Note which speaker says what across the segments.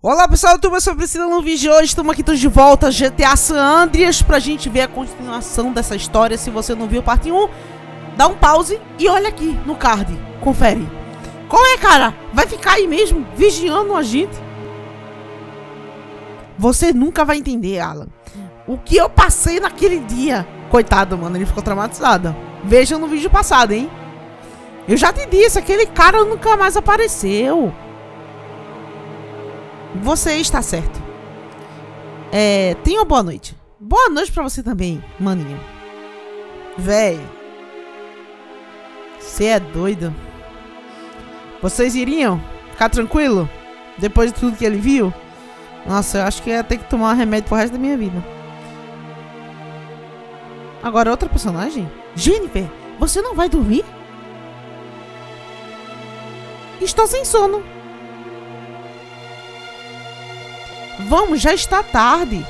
Speaker 1: Olá pessoal, eu tô sobre Priscila no vídeo de hoje, estamos aqui todos de volta, GTA San Andreas, pra gente ver a continuação dessa história, se você não viu parte 1, dá um pause e olha aqui no card, confere. Qual é cara? Vai ficar aí mesmo, vigiando a gente? Você nunca vai entender, Alan, o que eu passei naquele dia. Coitado, mano, ele ficou traumatizado. Veja no vídeo passado, hein? Eu já te disse, aquele cara nunca mais apareceu. Você está certo. É, tenha uma boa noite. Boa noite pra você também, maninho. Véi. Você é doido. Vocês iriam ficar tranquilo? Depois de tudo que ele viu? Nossa, eu acho que ia ter que tomar remédio pro resto da minha vida. Agora, outra personagem? Jennifer, você não vai dormir? Estou sem sono. Vamos, já está tarde.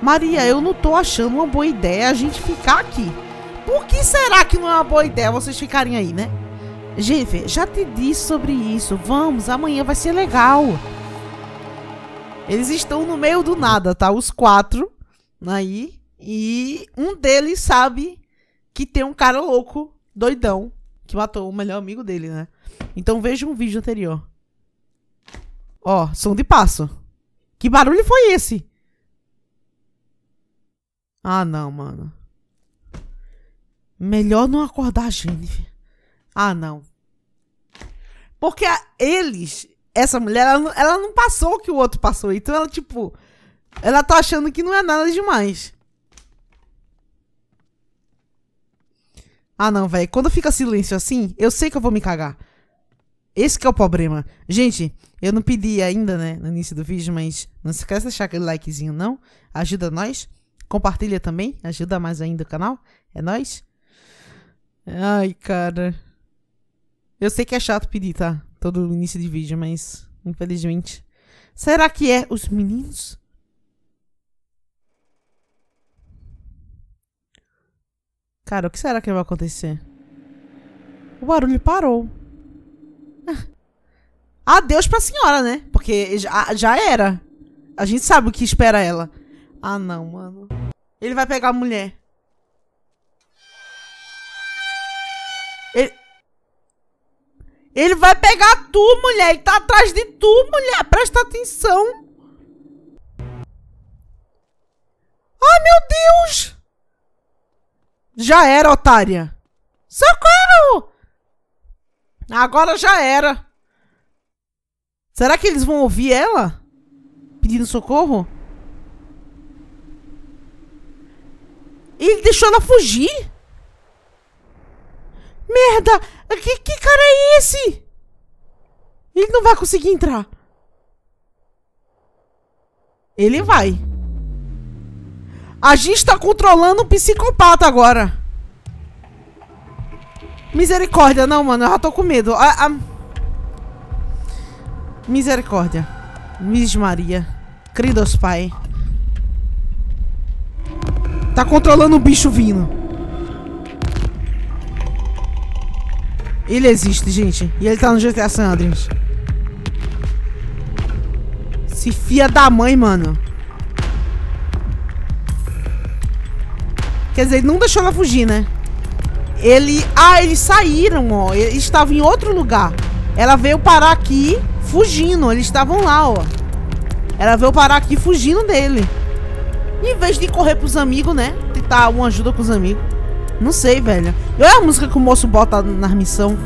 Speaker 1: Maria, eu não tô achando uma boa ideia a gente ficar aqui. Por que será que não é uma boa ideia vocês ficarem aí, né? Jennifer, já te disse sobre isso. Vamos, amanhã vai ser legal. Eles estão no meio do nada, tá? Os quatro aí. E um deles sabe que tem um cara louco, doidão, que matou o melhor amigo dele, né? Então veja um vídeo anterior. Ó, som de passo. Que barulho foi esse? Ah, não, mano. Melhor não acordar a Jennifer. Ah, não. Porque eles, essa mulher, ela, ela não passou o que o outro passou. Então ela, tipo, ela tá achando que não é nada demais. Ah, não, velho. Quando fica silêncio assim, eu sei que eu vou me cagar. Esse que é o problema. Gente, eu não pedi ainda, né, no início do vídeo, mas não se esqueça de deixar aquele likezinho, não. Ajuda nós. Compartilha também, ajuda mais ainda o canal. É nóis. Ai, cara. Eu sei que é chato pedir, tá? Todo início de vídeo, mas infelizmente. Será que é os meninos? Cara, o que será que vai acontecer? O barulho parou. Adeus pra senhora, né? Porque já, já era. A gente sabe o que espera ela. Ah, não, mano. Ele vai pegar a mulher. Ele... Ele vai pegar tu, mulher. Ele tá atrás de tu, mulher. Presta atenção. Ai, meu Deus. Já era, otária. Socorro! Agora já era. Será que eles vão ouvir ela? Pedindo socorro? Ele deixou ela fugir? Merda! Que, que cara é esse? Ele não vai conseguir entrar. Ele vai. A gente tá controlando um psicopata agora. Misericórdia, não, mano. Eu já tô com medo. A. Misericórdia. Miss Maria. Cridos Pai. Tá controlando o bicho vindo. Ele existe, gente. E ele tá no GTA San Andreas. Se fia da mãe, mano. Quer dizer, ele não deixou ela fugir, né? Ele... Ah, eles saíram, ó. Eles estavam em outro lugar. Ela veio parar aqui fugindo. Eles estavam lá, ó. Ela veio parar aqui fugindo dele. Em vez de correr pros amigos, né? Tentar uma ajuda com os amigos. Não sei, velho. E olha a música que o moço bota na missão.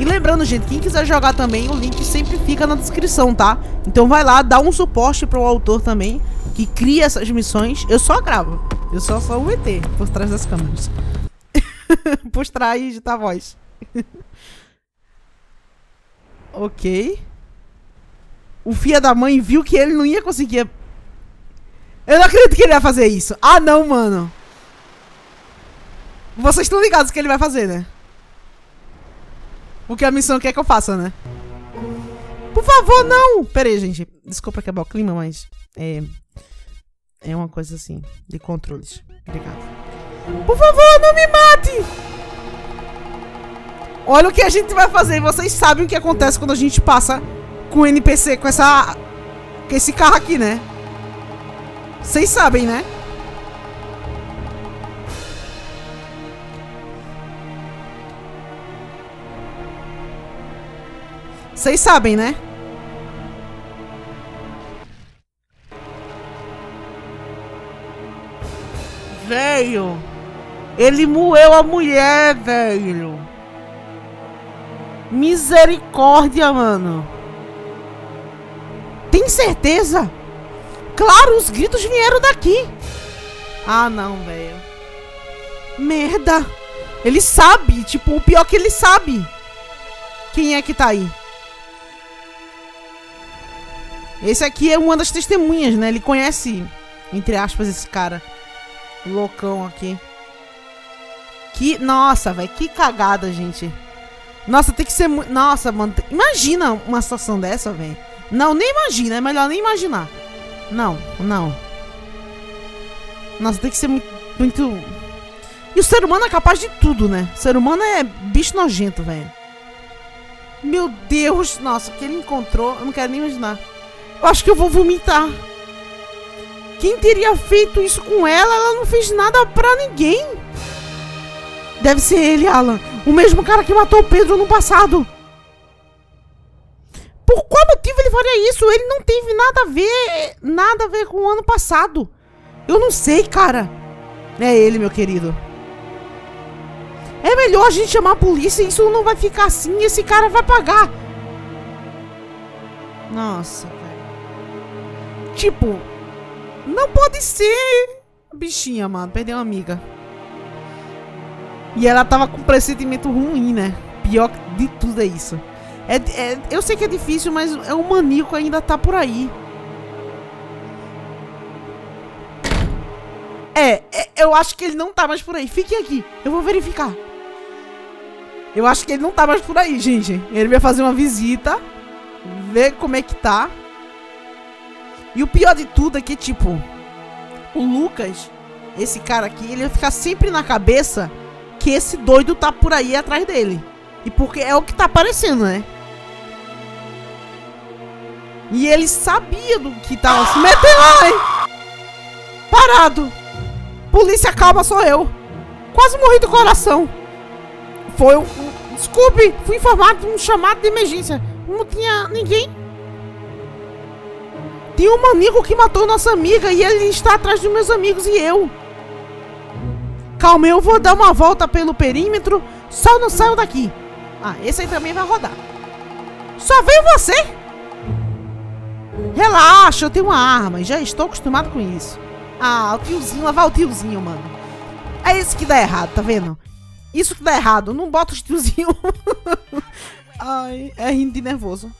Speaker 1: E lembrando, gente, quem quiser jogar também, o link sempre fica na descrição, tá? Então vai lá, dá um suporte pro autor também, que cria essas missões. Eu só gravo. Eu só sou o ET por trás das câmeras. por trás da voz. ok. O filho da mãe viu que ele não ia conseguir. Eu não acredito que ele ia fazer isso. Ah, não, mano. Vocês estão ligados que ele vai fazer, né? O que a missão quer que eu faça, né? Por favor, não! Pera aí, gente. Desculpa quebrar o clima, mas... É... É uma coisa assim, de controles. Obrigado. Por favor, não me mate! Olha o que a gente vai fazer. Vocês sabem o que acontece quando a gente passa com o NPC, com essa... Com esse carro aqui, né? Vocês sabem, né? Vocês sabem, né? Velho. Ele moeu a mulher, velho. Misericórdia, mano. Certeza? Claro, os gritos vieram daqui. Ah, não, velho. Merda. Ele sabe. Tipo, o pior é que ele sabe. Quem é que tá aí? Esse aqui é uma das testemunhas, né? Ele conhece, entre aspas, esse cara. Loucão aqui. Que. Nossa, velho. Que cagada, gente. Nossa, tem que ser muito. Nossa, mano. Imagina uma situação dessa, velho. Não, nem imagina. É melhor nem imaginar. Não, não. Nossa, tem que ser muito, muito. E o ser humano é capaz de tudo, né? O ser humano é bicho nojento, velho. Meu Deus, nossa, o que ele encontrou, eu não quero nem imaginar. Eu acho que eu vou vomitar. Quem teria feito isso com ela? Ela não fez nada pra ninguém. Deve ser ele, Alan. O mesmo cara que matou o Pedro no passado. Por faria isso? Ele não teve nada a ver, nada a ver com o ano passado. Eu não sei, cara. É ele, meu querido. É melhor a gente chamar a polícia, isso não vai ficar assim, esse cara vai pagar. Nossa, velho. Tipo, não pode ser. Bichinha, mano, perdeu uma amiga. E ela tava com pressentimento ruim, né? Pior de tudo é isso. É, é, eu sei que é difícil, mas é o maníaco ainda tá por aí. É, é, eu acho que ele não tá mais por aí. Fique aqui, eu vou verificar. Eu acho que ele não tá mais por aí, gente. Ele vai fazer uma visita, ver como é que tá. E o pior de tudo é que, tipo, o Lucas, esse cara aqui, ele vai ficar sempre na cabeça que esse doido tá por aí atrás dele. E porque é o que tá aparecendo, né? E ele sabia do que tava se metendo. Ai! Parado! Polícia, calma, sou eu. Quase morri do coração. Foi um. Desculpe, fui informado de um chamado de emergência. Não tinha ninguém. Tinha um amigo que matou nossa amiga e ele está atrás dos meus amigos e eu. Calma, eu vou dar uma volta pelo perímetro. Só não saio daqui. Ah, esse aí também vai rodar. Só veio você? Relaxa, eu tenho uma arma e já estou acostumado com isso. Ah, o tiozinho, lá vai o tiozinho, mano. É isso que dá errado, tá vendo? Isso que dá errado, não bota os tiozinhos. Ai, é rindo de nervoso.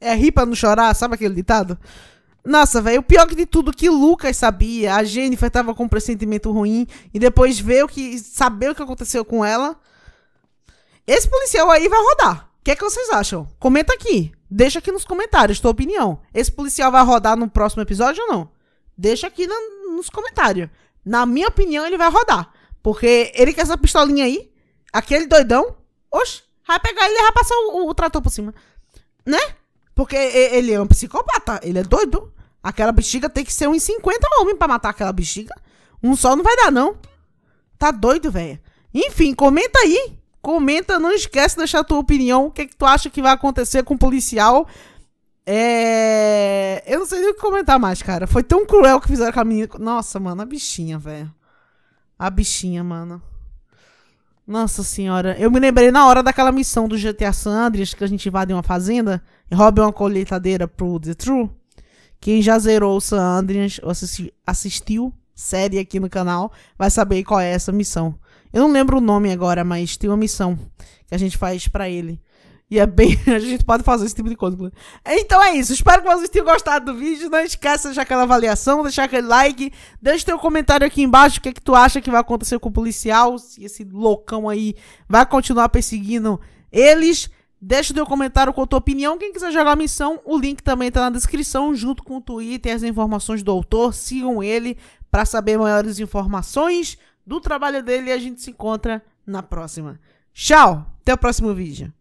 Speaker 1: É rir pra não chorar, sabe aquele ditado? Nossa, velho, o pior de tudo que Lucas sabia, a Jennifer tava com um pressentimento ruim e depois ver o que saber o que aconteceu com ela. Esse policial aí vai rodar. O que, é que vocês acham? Comenta aqui. Deixa aqui nos comentários tua opinião. Esse policial vai rodar no próximo episódio ou não? Deixa aqui no, nos comentários. Na minha opinião, ele vai rodar. Porque ele com essa pistolinha aí, aquele doidão, oxe, vai pegar ele e vai passar o, o trator por cima. Né? Porque ele é um psicopata, ele é doido. Aquela bexiga tem que ser uns 50 homens pra matar aquela bexiga. Um só não vai dar, não. Tá doido, velho. Enfim, comenta aí Comenta, não esquece de deixar a tua opinião. O que, é que tu acha que vai acontecer com o policial? É. Eu não sei nem o que comentar mais, cara. Foi tão cruel que fizeram com a menina. Nossa, mano, a bichinha, velho. A bichinha, mano. Nossa senhora. Eu me lembrei na hora daquela missão do GTA San Andreas que a gente invade uma fazenda e rouba uma colheitadeira pro The True. Quem já zerou o San Andreas assistiu série aqui no canal vai saber qual é essa missão. Eu não lembro o nome agora, mas tem uma missão que a gente faz para ele. E é bem. A gente pode fazer esse tipo de coisa. Então é isso. Espero que vocês tenham gostado do vídeo. Não esqueça de deixar aquela avaliação, deixar aquele like. Deixa teu comentário aqui embaixo. O que, é que tu acha que vai acontecer com o policial. Se esse loucão aí vai continuar perseguindo eles. Deixa teu comentário com a tua opinião. Quem quiser jogar a missão, o link também tá na descrição, junto com o Twitter as informações do autor. Sigam ele para saber maiores informações do trabalho dele a gente se encontra na próxima. Tchau, até o próximo vídeo.